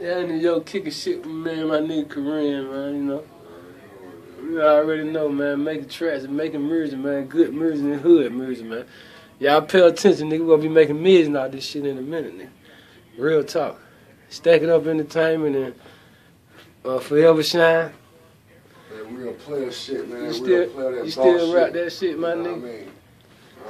Yeah, and yo kicking shit with man, my nigga Korean, man, you know. You already know, man, making tracks and making music, man. Good music and hood music, man. Y'all pay attention, nigga. we gonna be making millions out this shit in a minute, nigga. Real talk. Stack It Up Entertainment and uh, forever shine. That real player shit, man. You real still, player, that you still rap shit. that shit, my You know nigga. I mean?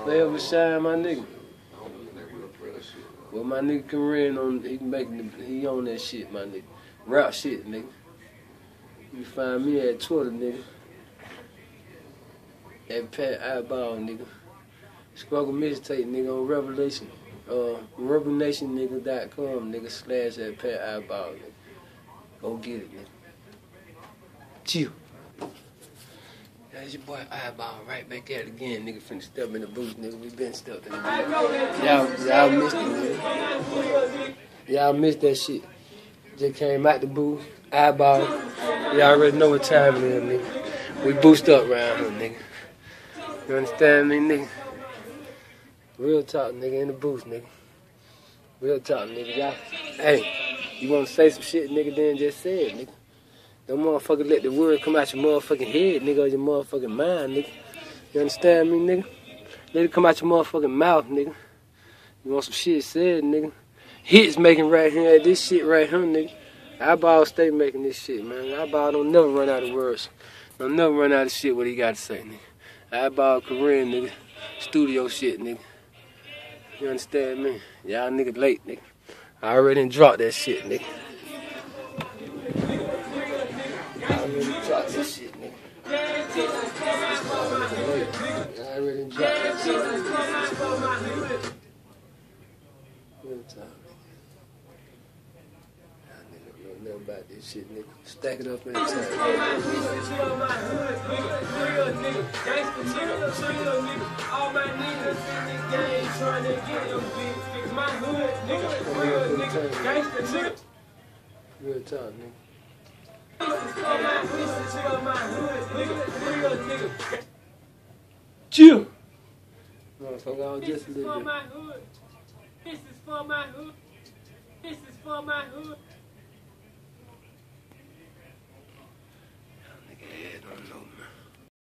Forever Uh, shine, my nigga. I don't mean that real player shit. man. Well, my nigga Korean on, he making, the, he on that shit, my nigga. Rap shit, nigga. You find me at Twitter, nigga. At Pat Eyeball, nigga. Struggle mixtape, nigga, on Revelation. Uh, RevelNationNigga.com, nigga, slash at Pat Eyeball, nigga. Go get it, nigga. Chill. That's your boy Eyeball right back at it again, nigga. Finna step in the booth, nigga. We been stepped in the booth. Y'all, y'all missed it, nigga. Y'all missed that shit. Just came out the booth, eyeball. Y'all already know what time it is, nigga. We boost up around here, nigga. You understand me, nigga? Real talk, nigga, in the booth, nigga. Real talk, nigga. Y'all, hey, you wanna say some shit, nigga, then just say it, nigga. Don't motherfucker let the word come out your motherfucking head, nigga, or your motherfucking mind, nigga. You understand me, nigga? Let it come out your motherfucking mouth, nigga. You want some shit said, nigga. Hits making right here, this shit right here, nigga. Eyeball stay making this shit, man. Eyeball don't never run out of words. Don't never run out of shit what he got to say, nigga. Eyeball Korean, nigga. Studio shit, nigga. You understand me? Y'all nigga late, nigga. I already dropped that shit, nigga. I dropped shit, nigga. I already dropped that. Real talk. Nigga don't know about this shit, nigga. Stack it up in time. Real talk, nigga. Chill. Motherfucker, I was just. This is for my hood. This is for my hood. Nigga, yeah, don't know